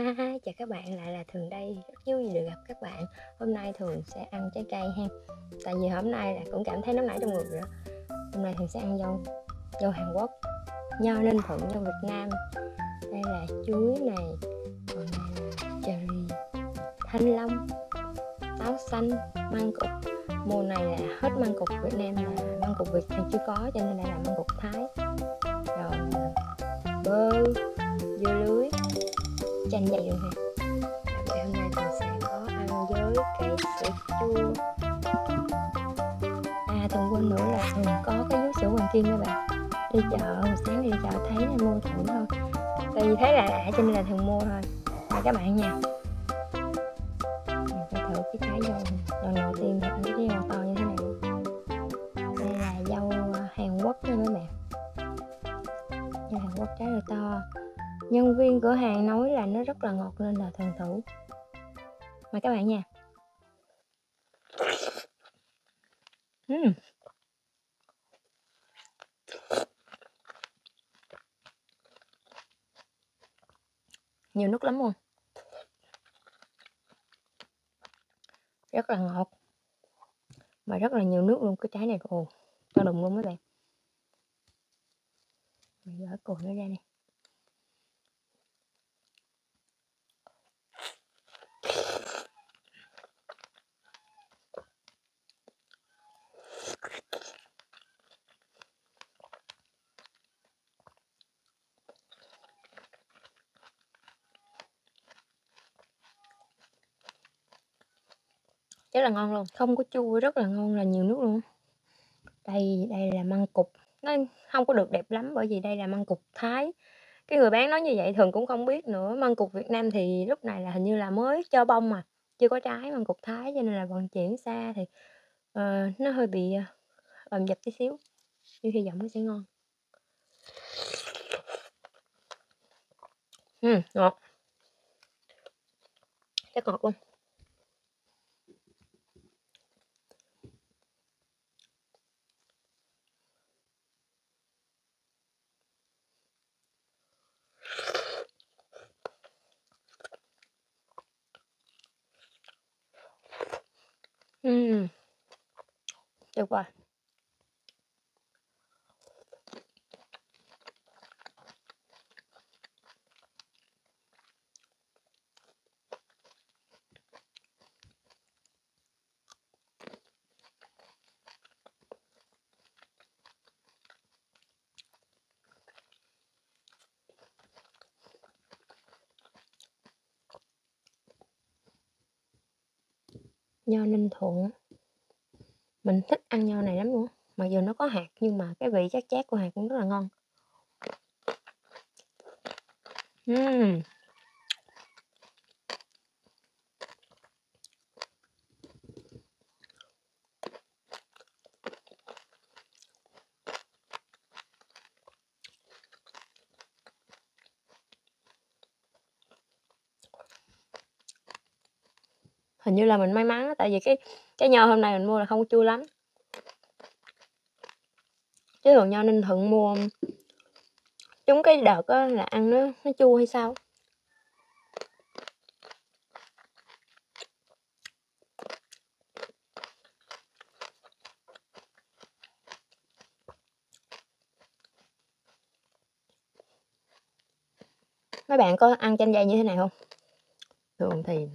Ha ha, chào các bạn, lại là Thường đây, rất vui được gặp các bạn. Hôm nay Thường sẽ ăn trái cây ha. Tại vì hôm nay là cũng cảm thấy nóng nảy trong người rồi Hôm nay Thường sẽ ăn dâu Dâu Hàn Quốc Nho Ninh Thuận, dâu Việt Nam. Đây là chuối này Còn đây là cherry Thanh long Táo xanh, măng cục. Mùa này là hết măng cục Việt Nam là măng cục Việt thì chưa có cho nên đây là măng cục Thái. Rồi bơ, chanh dày luôn ha Vậy hôm nay mình sẽ có ăn với cái sữa chua. À thường quên nữa là thường có cái vú sữa hoàng kim các bạn. Đi chợ, sáng đi chợ thấy nên mua thử thôi. Tại vì thấy là lạ cho nên là thường mua thôi. Mời các bạn nha viên nói là nó rất là ngọt nên là thường thử mời các bạn nha. Uhm. nhiều nước lắm luôn. Rất là ngọt. Mà rất là nhiều nước luôn, cái trái này, ồ to đùng luôn mấy bạn. Mình gỡ cồn nó ra này rất là ngon luôn. Không có chua rất là ngon là nhiều nước luôn đây đây là măng cục. Nó không có được đẹp lắm bởi vì đây là măng cục thái. Cái người bán nói như vậy thường cũng không biết nữa. Măng cục việt nam thì lúc này là hình như là mới cho bông mà chưa có trái măng cục thái cho nên là vận chuyển xa thì uh, nó hơi bị uh, dập tí xíu. Nhưng hy vọng nó sẽ ngon. Ừ, ngọt. Rất ngọt luôn Ừm. Tuyệt vời. Nho Ninh Thuận. Mình thích ăn nho này lắm luôn Mặc dù nó có hạt, nhưng mà cái vị chát chát của hạt cũng rất là ngon. uhm. Hình như là mình may mắn tại vì cái cái nho hôm nay mình mua là không có chua lắm. Chứ thường nho Ninh Thuận mua, chúng cái đợt á là ăn nó nó chua hay sao Mấy bạn có ăn chanh dây như thế này không Thường thì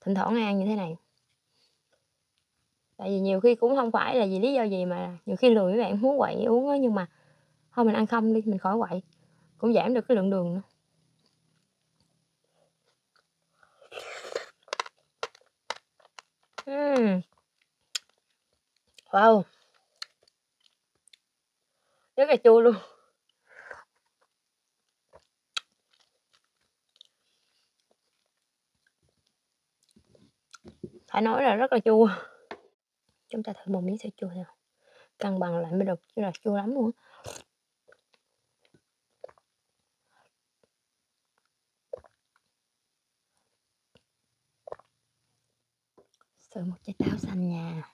thỉnh thoảng ăn như thế này. Tại vì nhiều khi cũng không phải là vì lý do gì mà nhiều khi lười mấy bạn muốn quậy uống á, nhưng mà thôi mình ăn không đi, mình khỏi quậy. Cũng giảm được cái lượng đường nữa. Uhm. wow. Rất là chua luôn. Phải nói là rất là chua. Chúng ta thử một miếng sữa chua nào cân bằng lại mới được, chứ là chua lắm luôn sữa một trái táo xanh nha.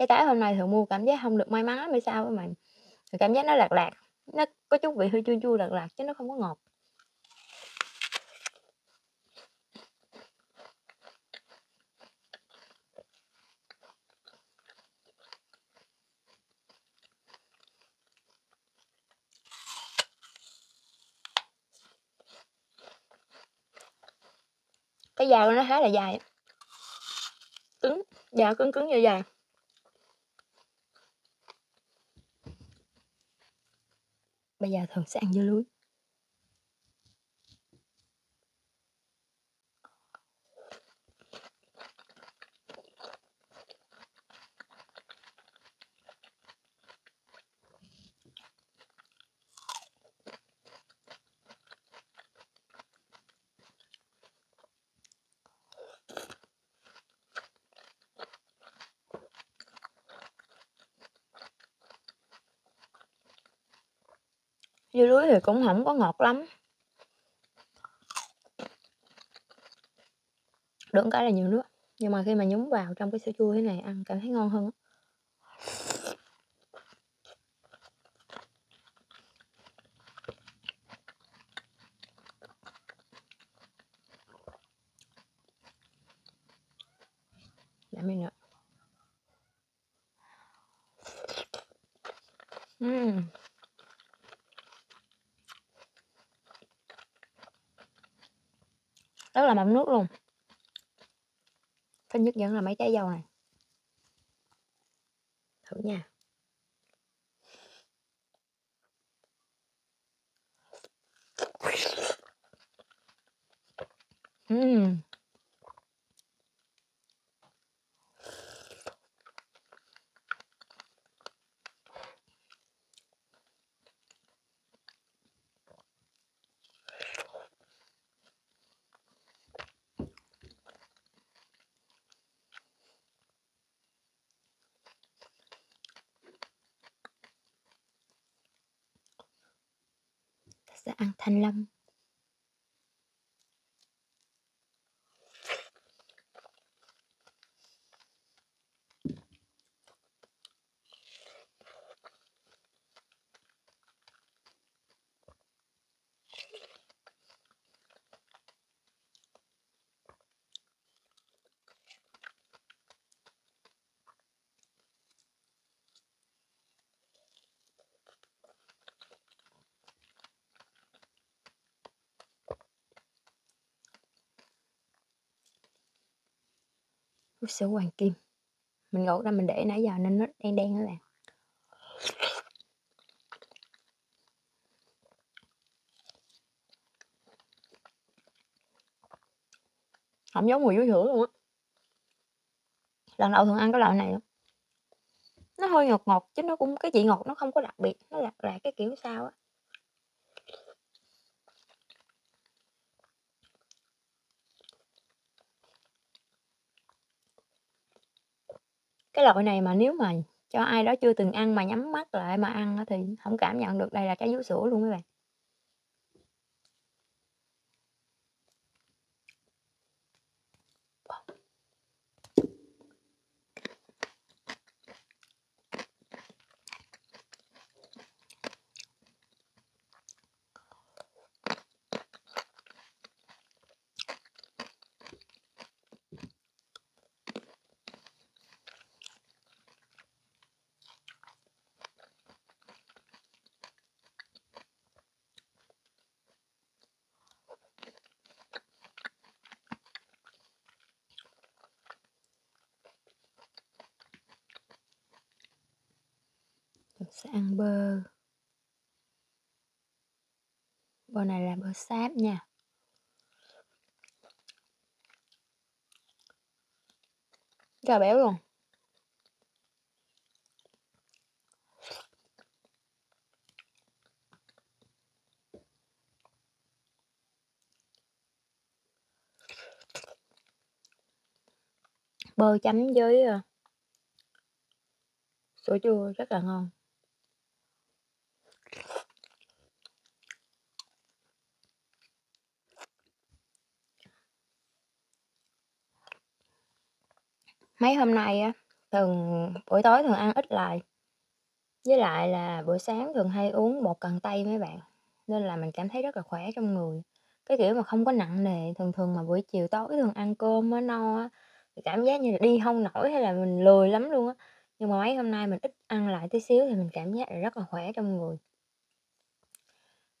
Trái cái hôm nay thường mua cảm giác không được may mắn lắm hay sao với mà cảm giác nó lạc lạc, nó có chút vị hơi chua chua, lạc lạc chứ nó không có ngọt. Cái da của nó khá là dài. Cứng, da cứng cứng như dài Bây giờ Thường sẽ ăn dưa lưới. Thì cũng không có ngọt lắm. Được cái là nhiều nước, nhưng mà khi mà nhúng vào trong cái sữa chua thế này ăn cảm thấy ngon hơn để mình nữa. Ừm. Rất là mọng nước luôn. Thích nhất vẫn là mấy trái dâu này. Thử nha. Ừm. Xã sẽ ăn thanh long. Hút sữa hoàng kim. Mình gọt ra mình để nãy giờ nên nó đen đen đó bạn. không giống mùi vú sữa luôn á. Lần đầu Thường ăn cái loại này. Nó hơi ngọt ngọt chứ nó cũng cái vị ngọt nó không có đặc biệt, nó lạc lạc cái kiểu sao á. Cái loại này mà nếu mà cho ai đó chưa từng ăn mà nhắm mắt lại mà ăn thì không cảm nhận được đây là trái vú sữa luôn á bạn. Sẽ ăn bơ. Bơ này là bơ sáp nha. Rất là béo luôn. Bơ chấm với, ờ, sữa chua rất là ngon. Mấy hôm nay á, thường buổi tối thường ăn ít lại. Với lại là buổi sáng thường hay uống bột cần tây mấy bạn nên là mình cảm thấy rất là khỏe trong người. Cái kiểu mà không có nặng nề thường thường mà buổi chiều tối thường ăn cơm mới no á thì cảm giác như là đi không nổi hay là mình lười lắm luôn á. Nhưng mà mấy hôm nay mình ít ăn lại tí xíu thì mình cảm giác là rất là khỏe trong người.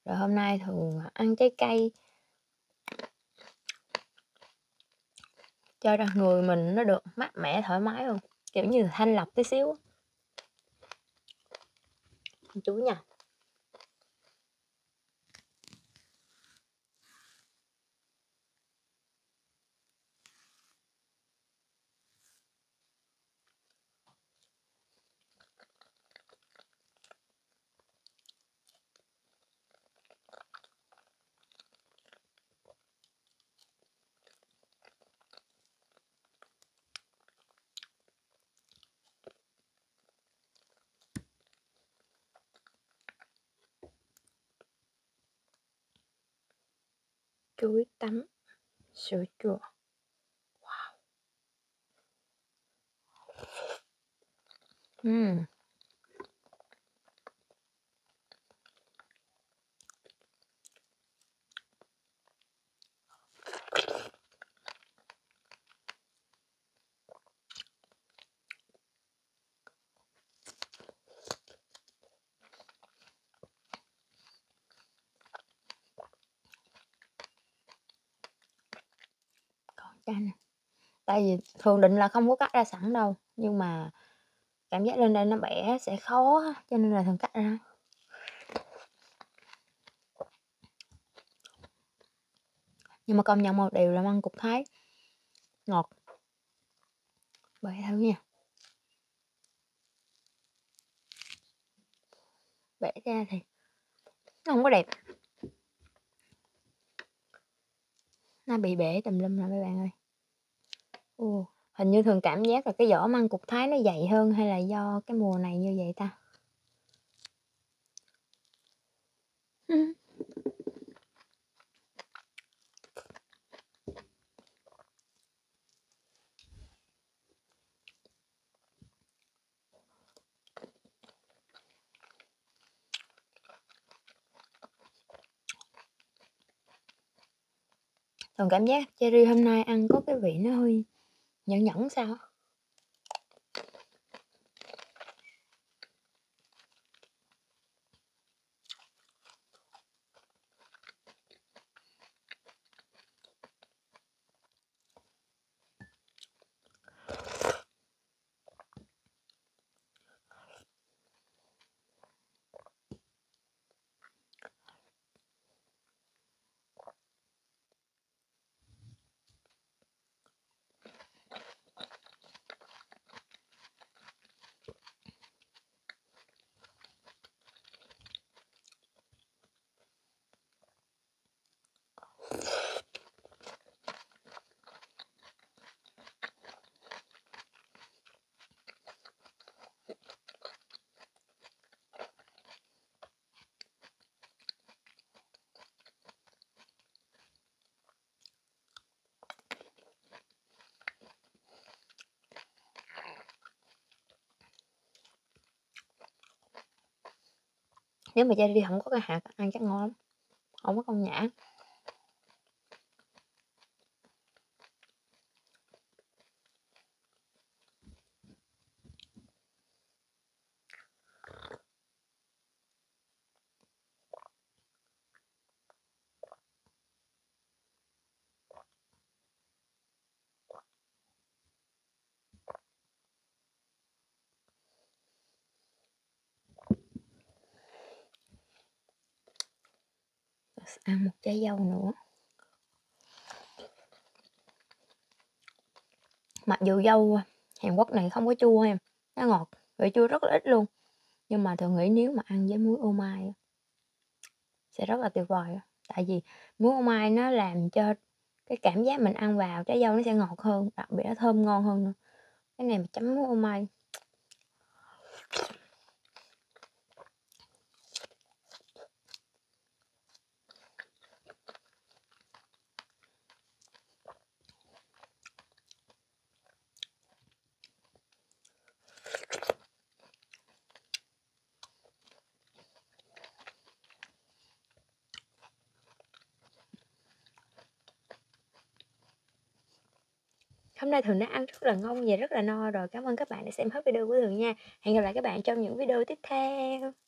Rồi hôm nay thường ăn trái cây cho ra người mình nó được mát mẻ, thoải mái hơn kiểu như thanh lọc tí xíu chú nha. Chuối tắm sữa chua wow mm. Chanh tại vì thường định là không có cắt ra sẵn đâu, nhưng mà cảm giác lên đây nó bẻ sẽ khó cho nên là thường cắt ra. Nhưng mà công nhận một điều là măng cục thái ngọt. Bởi thử nha. Bẻ ra thì nó không có đẹp. Nó bị bể tùm lum rồi mấy bạn ơi. Ồ, hình như thường cảm giác là cái vỏ măng cục thái nó dày hơn hay là do cái mùa này như vậy ta? Còn cảm giác cherry hôm nay ăn có cái vị nó hơi nhẫn nhẫn sao? Nếu mà ra đi không có cái hạt ăn chắc ngon lắm không có con nhã. Ăn một trái dâu nữa. Mặc dù dâu Hàn Quốc này không có chua em, nó ngọt, vị chua rất là ít luôn. Nhưng mà thường nghĩ nếu mà ăn với muối ô mai sẽ rất là tuyệt vời tại vì muối ô mai nó làm cho cái cảm giác mình ăn vào trái dâu nó sẽ ngọt hơn, đặc biệt nó thơm ngon hơn nữa. Cái này mà chấm muối ô mai hôm nay thường đã ăn rất là ngon và rất là no rồi. Cảm ơn các bạn đã xem hết video của thường nha. Hẹn gặp lại các bạn trong những video tiếp theo.